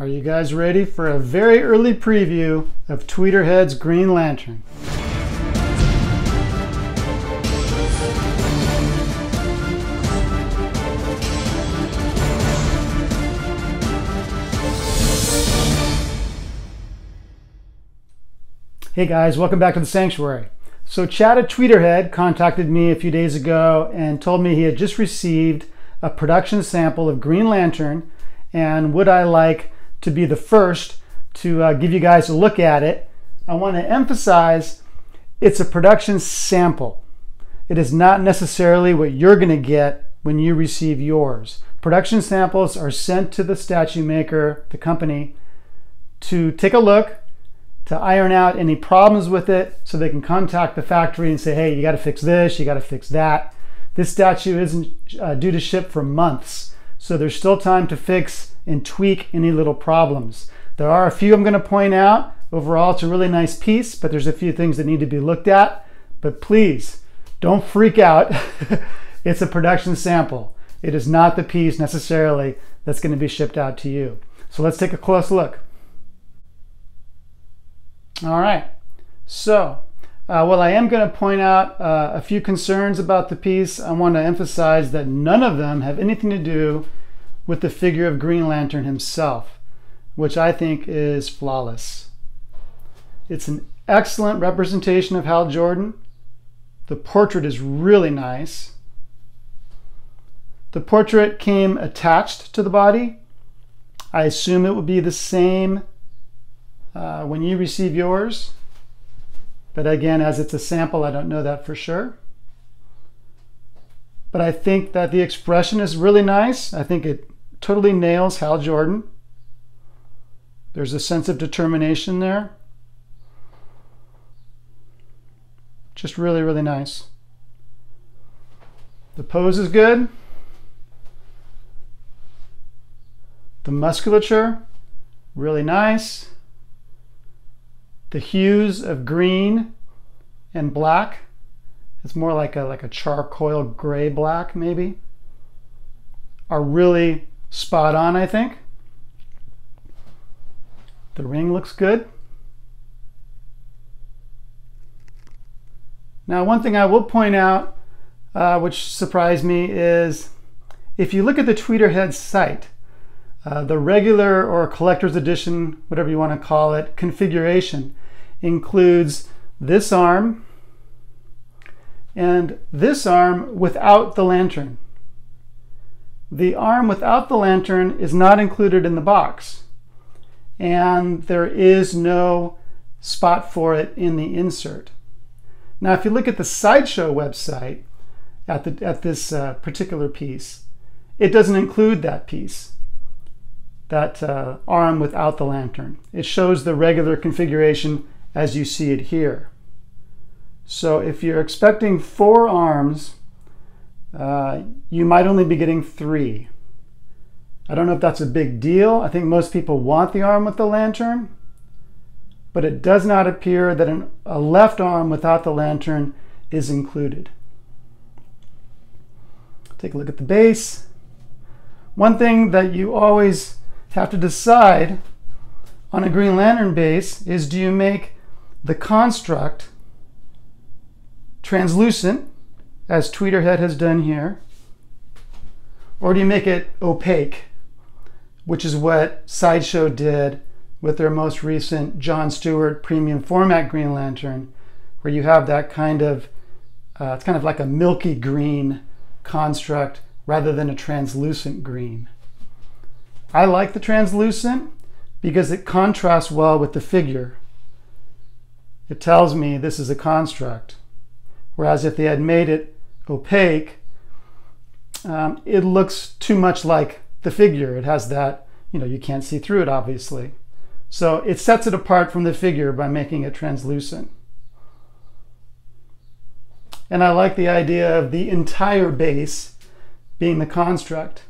Are you guys ready for a very early preview of Tweeterhead's Green Lantern? Hey guys, welcome back to the Sanctuary. So Chad at Tweeterhead contacted me a few days ago and told me he had just received a production sample of Green Lantern and would I like to be the first to uh, give you guys a look at it. I want to emphasize it's a production sample. It is not necessarily what you're going to get when you receive yours. Production samples are sent to the statue maker, the company, to take a look, to iron out any problems with it so they can contact the factory and say, hey, you got to fix this, you got to fix that. This statue isn't uh, due to ship for months, so there's still time to fix and tweak any little problems. There are a few I'm going to point out. Overall, it's a really nice piece, but there's a few things that need to be looked at. But please, don't freak out. it's a production sample. It is not the piece necessarily that's going to be shipped out to you. So let's take a close look. All right. So, uh, while I am going to point out uh, a few concerns about the piece, I want to emphasize that none of them have anything to do with the figure of Green Lantern himself, which I think is flawless. It's an excellent representation of Hal Jordan. The portrait is really nice. The portrait came attached to the body. I assume it will be the same uh, when you receive yours. But again, as it's a sample, I don't know that for sure. But I think that the expression is really nice. I think it totally nails Hal Jordan. There's a sense of determination there. Just really, really nice. The pose is good. The musculature, really nice. The hues of green and black. It's more like a like a charcoal gray black maybe. Are really spot on, I think. The ring looks good. Now, one thing I will point out, uh, which surprised me, is if you look at the Tweeterhead site, uh, the regular or collector's edition, whatever you want to call it, configuration includes this arm and this arm without the lantern. The arm without the lantern is not included in the box. And there is no spot for it in the insert. Now, if you look at the Sideshow website at, the, at this uh, particular piece, it doesn't include that piece, that uh, arm without the lantern. It shows the regular configuration as you see it here. So if you're expecting four arms uh, you might only be getting three. I don't know if that's a big deal. I think most people want the arm with the lantern, but it does not appear that an, a left arm without the lantern is included. Take a look at the base. One thing that you always have to decide on a Green Lantern base is do you make the construct translucent as Tweeterhead has done here? Or do you make it opaque, which is what Sideshow did with their most recent John Stewart premium format Green Lantern, where you have that kind of, uh, it's kind of like a milky green construct rather than a translucent green. I like the translucent because it contrasts well with the figure. It tells me this is a construct. Whereas if they had made it opaque, um, it looks too much like the figure. It has that, you know, you can't see through it obviously. So it sets it apart from the figure by making it translucent. And I like the idea of the entire base being the construct.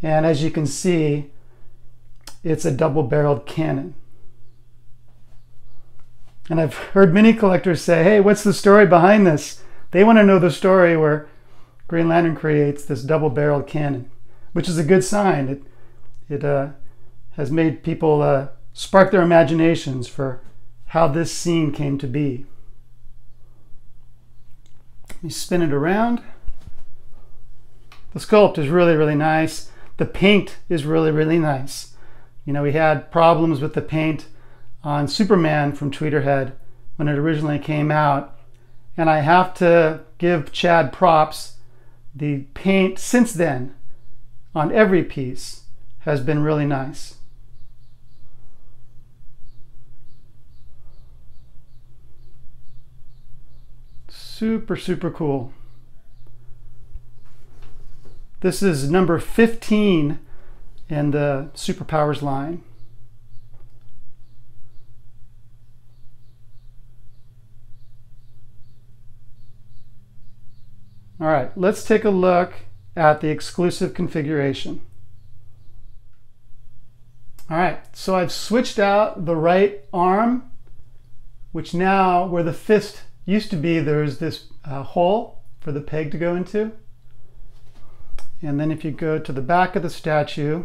And as you can see, it's a double-barreled cannon. And I've heard many collectors say, hey, what's the story behind this? They want to know the story where Green Lantern creates this double-barreled cannon, which is a good sign. It it uh, has made people uh, spark their imaginations for how this scene came to be. Let me spin it around. The sculpt is really, really nice. The paint is really, really nice. You know, we had problems with the paint on Superman from Tweeterhead when it originally came out. And I have to give Chad props. The paint since then on every piece has been really nice. Super, super cool. This is number 15 in the Superpowers line. All right, let's take a look at the exclusive configuration. All right, so I've switched out the right arm, which now where the fist used to be, there's this uh, hole for the peg to go into. And then if you go to the back of the statue,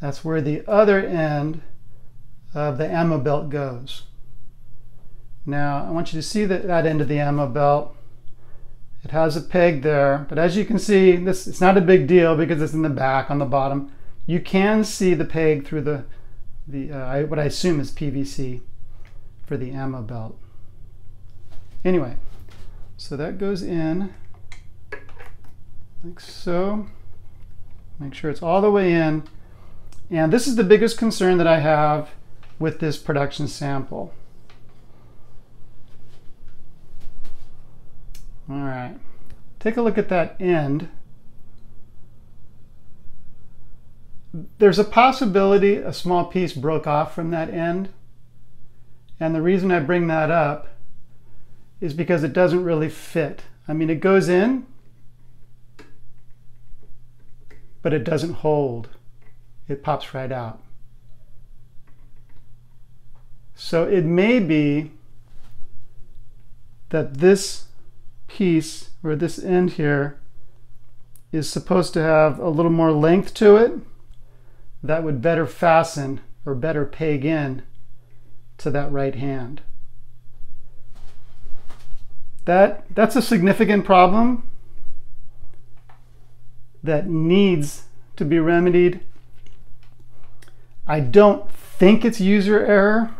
that's where the other end of the ammo belt goes. Now I want you to see that, that end of the ammo belt. It has a peg there, but as you can see, this it's not a big deal because it's in the back on the bottom. You can see the peg through the, the uh, what I assume is PVC for the ammo belt. Anyway, so that goes in like so. Make sure it's all the way in. And this is the biggest concern that I have with this production sample. All right, take a look at that end. There's a possibility a small piece broke off from that end. And the reason I bring that up is because it doesn't really fit. I mean, it goes in, but it doesn't hold. It pops right out. So it may be that this piece, this end here, is supposed to have a little more length to it that would better fasten or better peg in to that right hand. That, that's a significant problem that needs to be remedied. I don't think it's user error.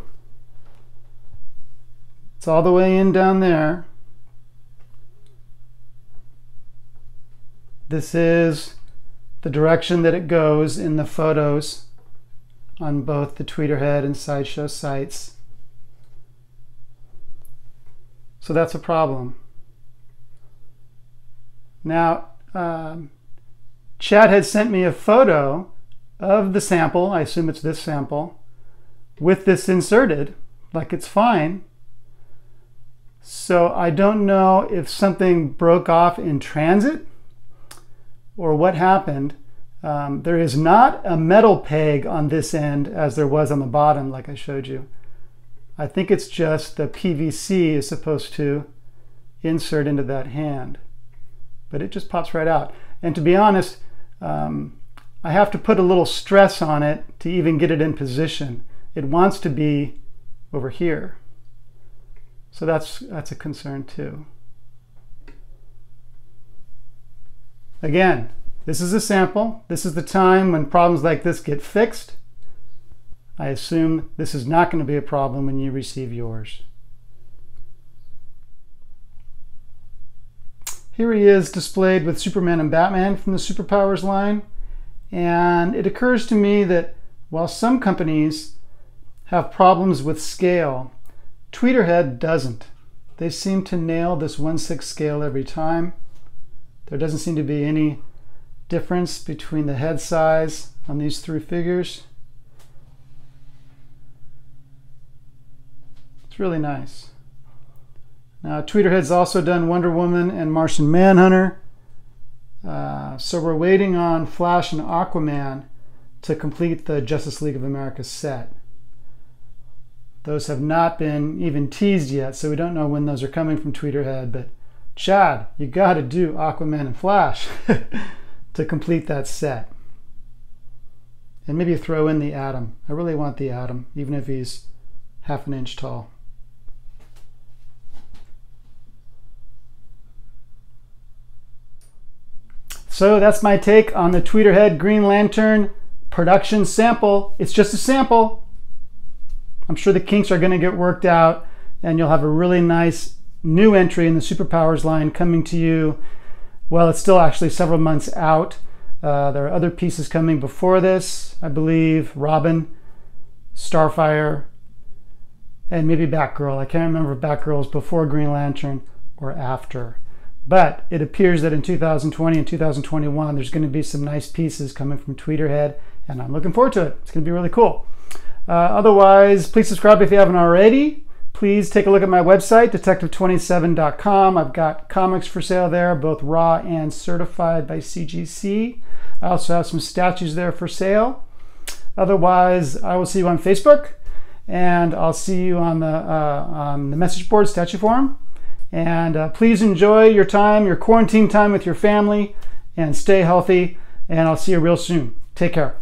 It's all the way in down there. This is the direction that it goes in the photos on both the Tweeterhead and Sideshow sites. So that's a problem. Now, um, Chad had sent me a photo of the sample, I assume it's this sample, with this inserted, like it's fine. So I don't know if something broke off in transit or what happened. Um, there is not a metal peg on this end as there was on the bottom, like I showed you. I think it's just the PVC is supposed to insert into that hand, but it just pops right out. And to be honest, um, I have to put a little stress on it to even get it in position. It wants to be over here. So that's, that's a concern too. Again, this is a sample. This is the time when problems like this get fixed. I assume this is not going to be a problem when you receive yours. Here he is displayed with Superman and Batman from the Superpowers line. And it occurs to me that while some companies have problems with scale, Tweeterhead doesn't. They seem to nail this 1 6 scale every time. There doesn't seem to be any difference between the head size on these three figures. It's really nice. Now, Tweeterhead's also done Wonder Woman and Martian Manhunter. Uh, so we're waiting on Flash and Aquaman to complete the Justice League of America set. Those have not been even teased yet, so we don't know when those are coming from Tweeterhead. But Chad, you got to do Aquaman and Flash. to complete that set. And maybe throw in the atom. I really want the atom, even if he's half an inch tall. So that's my take on the Tweeterhead Green Lantern production sample. It's just a sample. I'm sure the kinks are going to get worked out and you'll have a really nice new entry in the Superpowers line coming to you. Well, it's still actually several months out. Uh, there are other pieces coming before this, I believe. Robin, Starfire, and maybe Batgirl. I can't remember if Batgirl is before Green Lantern or after. But it appears that in 2020 and 2021, there's going to be some nice pieces coming from Tweeterhead, and I'm looking forward to it. It's going to be really cool. Uh, otherwise, please subscribe if you haven't already. Please take a look at my website, detective27.com. I've got comics for sale there, both raw and certified by CGC. I also have some statues there for sale. Otherwise, I will see you on Facebook, and I'll see you on the uh, on the message board, Statue Forum. And uh, please enjoy your time, your quarantine time with your family, and stay healthy. And I'll see you real soon. Take care.